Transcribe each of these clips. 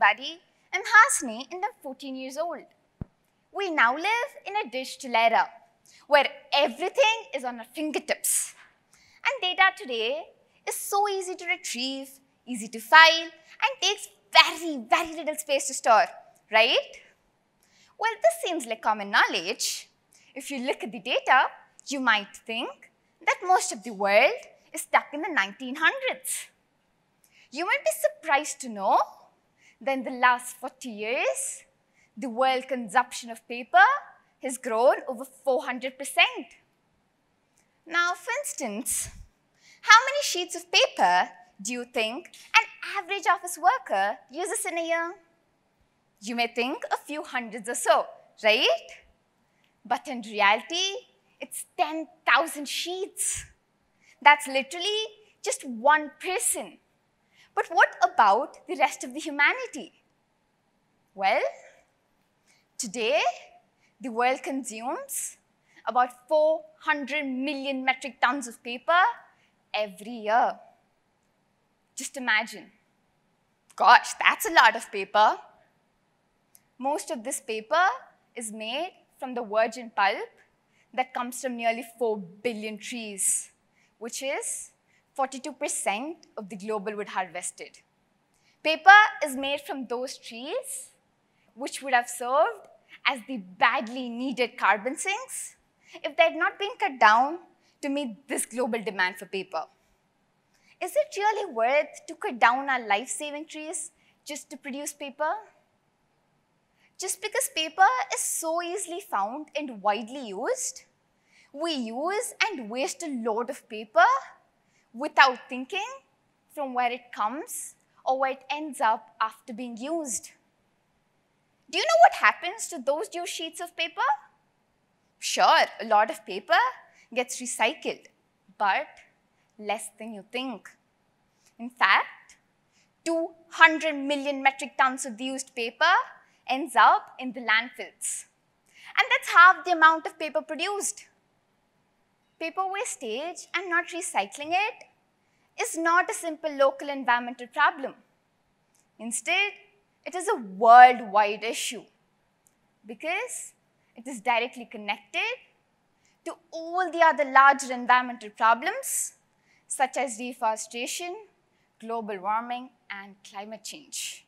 everybody. I'm Hasini and I'm 14 years old. We now live in a digital era where everything is on our fingertips. And data today is so easy to retrieve, easy to file, and takes very, very little space to store, right? Well, this seems like common knowledge. If you look at the data, you might think that most of the world is stuck in the 1900s. You might be surprised to know that in the last 40 years, the world consumption of paper has grown over 400%. Now, for instance, how many sheets of paper do you think an average office worker uses in a year? You may think a few hundreds or so, right? But in reality, it's 10,000 sheets. That's literally just one person. But what about the rest of the humanity? Well, today, the world consumes about 400 million metric tons of paper every year. Just imagine. Gosh, that's a lot of paper. Most of this paper is made from the virgin pulp that comes from nearly 4 billion trees, which is 42% of the global wood harvested. Paper is made from those trees which would have served as the badly needed carbon sinks if they had not been cut down to meet this global demand for paper. Is it really worth to cut down our life-saving trees just to produce paper? Just because paper is so easily found and widely used, we use and waste a lot of paper without thinking from where it comes or where it ends up after being used. Do you know what happens to those used sheets of paper? Sure, a lot of paper gets recycled, but less than you think. In fact, 200 million metric tons of used paper ends up in the landfills. And that's half the amount of paper produced. Paper wastage and not recycling it is not a simple local environmental problem. Instead, it is a worldwide issue because it is directly connected to all the other larger environmental problems such as deforestation, global warming, and climate change.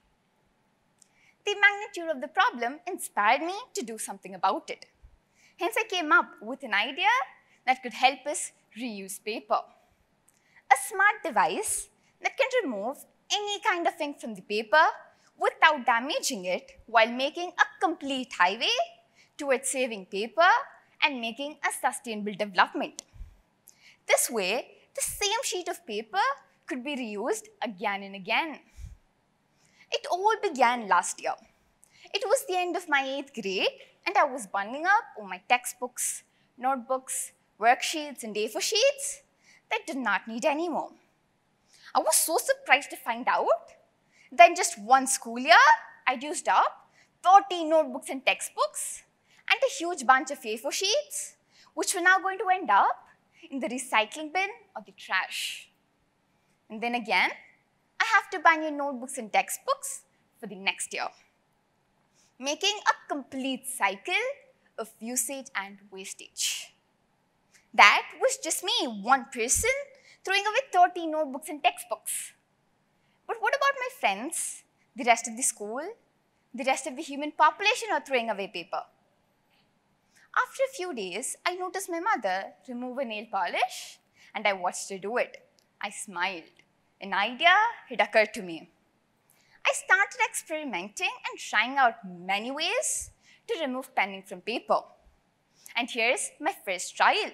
The magnitude of the problem inspired me to do something about it. Hence, I came up with an idea that could help us reuse paper. A smart device that can remove any kind of ink from the paper without damaging it while making a complete highway towards saving paper and making a sustainable development. This way, the same sheet of paper could be reused again and again. It all began last year. It was the end of my eighth grade, and I was bundling up all my textbooks, notebooks, worksheets, and A4 sheets that did not need anymore. I was so surprised to find out that in just one school year, I'd used up 30 notebooks and textbooks and a huge bunch of A4 sheets, which were now going to end up in the recycling bin or the trash. And then again, I have to buy new notebooks and textbooks for the next year, making a complete cycle of usage and wastage. That was just me, one person, throwing away 30 notebooks and textbooks. But what about my friends, the rest of the school, the rest of the human population are throwing away paper? After a few days, I noticed my mother remove a nail polish and I watched her do it. I smiled. An idea had occurred to me. I started experimenting and trying out many ways to remove pen ink from paper. And here's my first trial.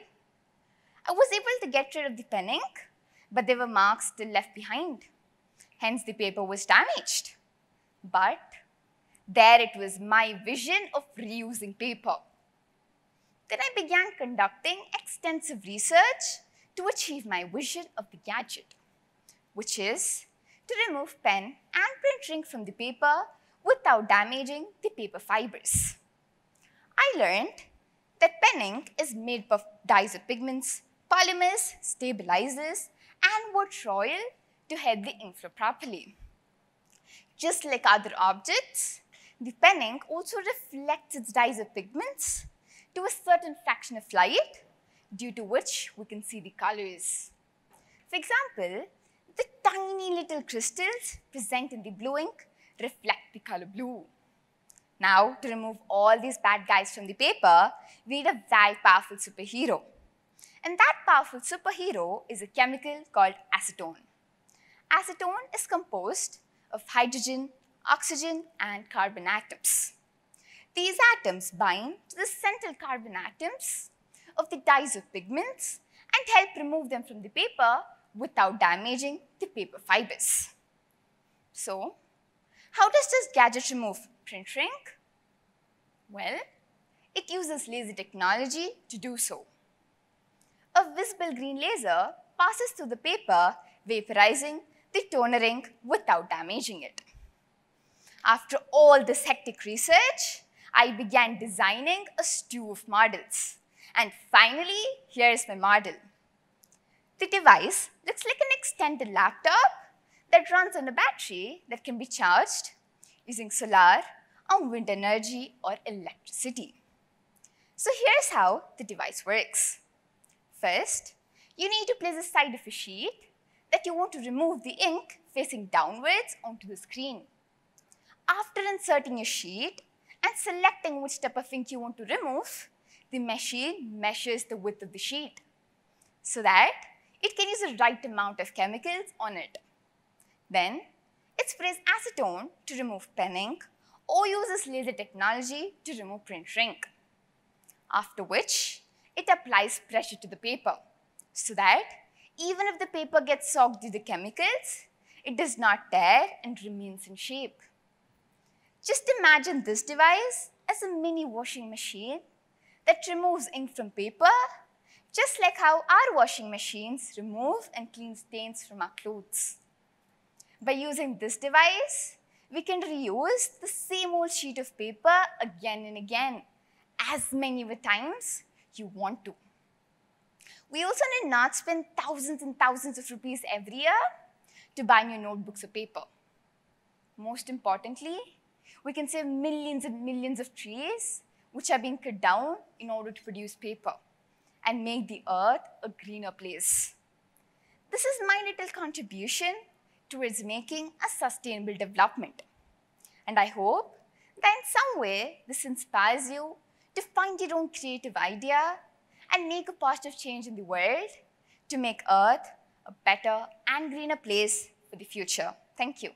I was able to get rid of the pen ink, but there were marks still left behind. Hence, the paper was damaged. But there it was my vision of reusing paper. Then I began conducting extensive research to achieve my vision of the gadget, which is to remove pen and print ink from the paper without damaging the paper fibers. I learned that pen ink is made of dyes or pigments, polymers, stabilizers, and water oil to help the ink flow properly. Just like other objects, the pen ink also reflects its dyes or pigments to a certain fraction of light, due to which we can see the colors. For example, the tiny little crystals present in the blue ink reflect the color blue. Now, to remove all these bad guys from the paper, we need a very powerful superhero. And that powerful superhero is a chemical called acetone. Acetone is composed of hydrogen, oxygen, and carbon atoms. These atoms bind to the central carbon atoms of the dyes of pigments and help remove them from the paper without damaging the paper fibers. So, how does this gadget remove print ink? Well, it uses laser technology to do so. A visible green laser passes through the paper, vaporizing the toner ink without damaging it. After all this hectic research, I began designing a stew of models. And finally, here's my model. The device looks like an extended laptop that runs on a battery that can be charged using solar or wind energy or electricity. So here's how the device works. First, you need to place a side of a sheet that you want to remove the ink facing downwards onto the screen. After inserting a sheet and selecting which type of ink you want to remove, the machine measures the width of the sheet so that it can use the right amount of chemicals on it. Then, it sprays acetone to remove pen ink or uses laser technology to remove print ink. After which, it applies pressure to the paper so that even if the paper gets soaked with the chemicals, it does not tear and remains in shape. Just imagine this device as a mini washing machine that removes ink from paper, just like how our washing machines remove and clean stains from our clothes. By using this device, we can reuse the same old sheet of paper again and again, as many times you want to. We also need not spend thousands and thousands of rupees every year to buy new notebooks or paper. Most importantly, we can save millions and millions of trees which are being cut down in order to produce paper and make the earth a greener place. This is my little contribution towards making a sustainable development. And I hope that in some way this inspires you to find your own creative idea and make a positive change in the world to make Earth a better and greener place for the future. Thank you.